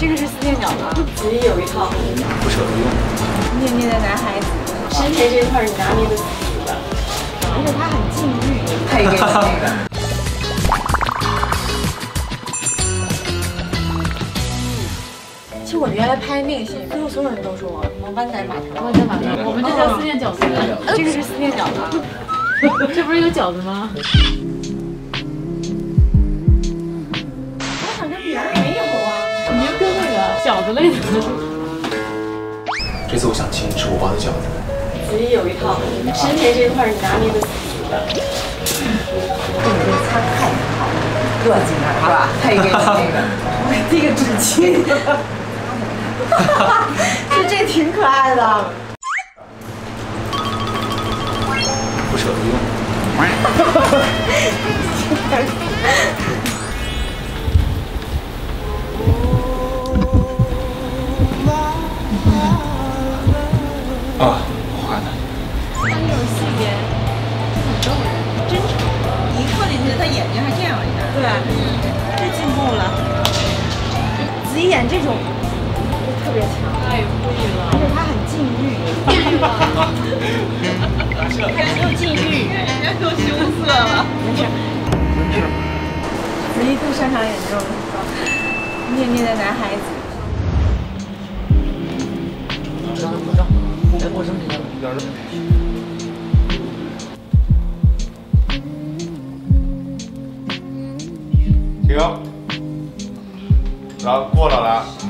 这个是四面角吗？子怡有一套，不舍得用。念念的男孩子，身材这块你拿捏的死的，而且他很禁欲，配给你那个。其实我原来拍那个戏，最后所有人都说我什么弯仔码头，弯仔码头，我们这叫四面饺子。这个是四面角吗？这不是有饺子吗？饺子类的。这次我想请你吃我包的饺子。子怡有一套，身材这块你拿捏的死的，这个擦太好了，热情了是吧？配给你那个，这个纸巾，就这挺可爱的。不舍得用。啊，花的。它那种细节很动人，真诚。一靠进去，他眼睛还这样一下。对，这进步了。子怡演这种就特别强，太会了，而且他很禁欲。又禁欲，人家都羞涩了。没事，没事。子怡最擅长演这种念念的男孩子。停，然后过了了。